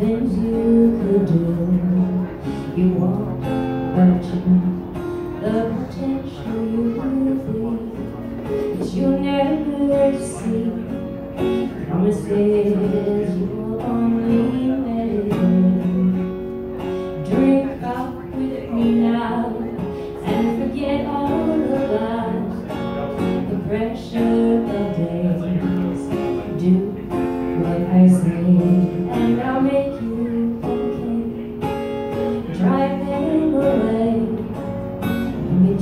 things you could do. You want, but you know the potential you could be is you'll never see. Promises you'll only make. Drink up with me now and forget all the lies, the pressure.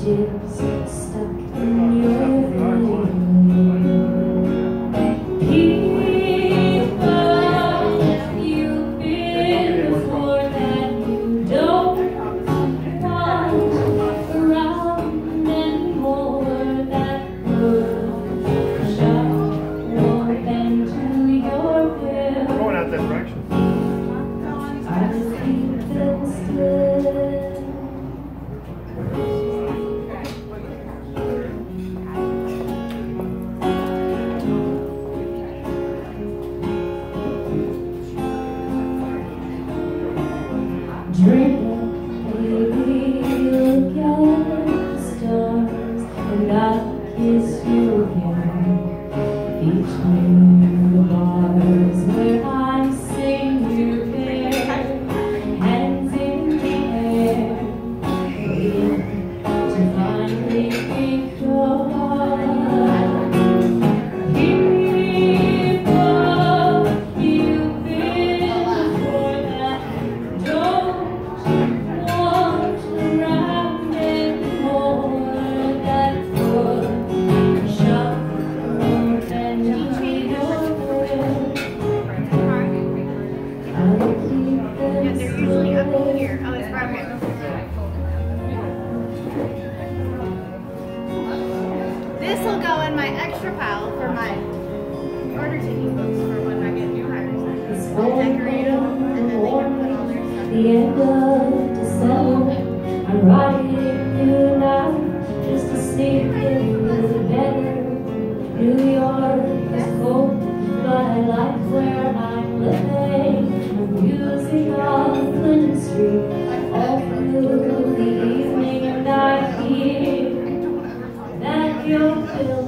gives. on my extra pile for my order taking books for when I get new hires. Decorate them, and then they can put all their stuff. The end of December, I'm writing you now just to sleep in you bed. New York is cold, but I like where I'm living. The music on Clinton Street. All through the evening and I hear that you're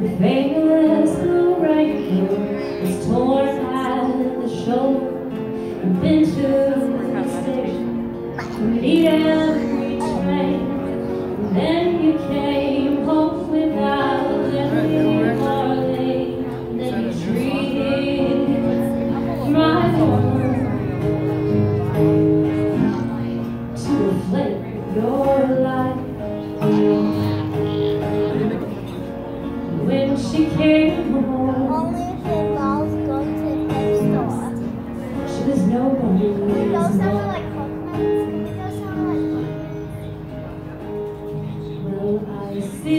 venha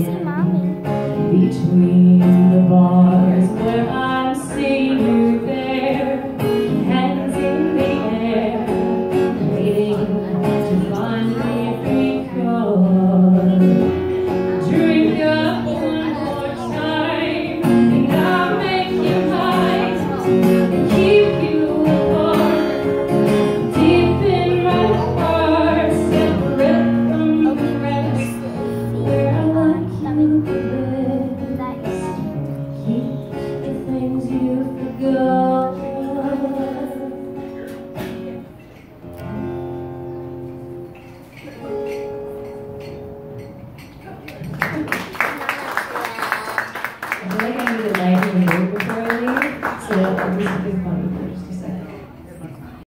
again. Between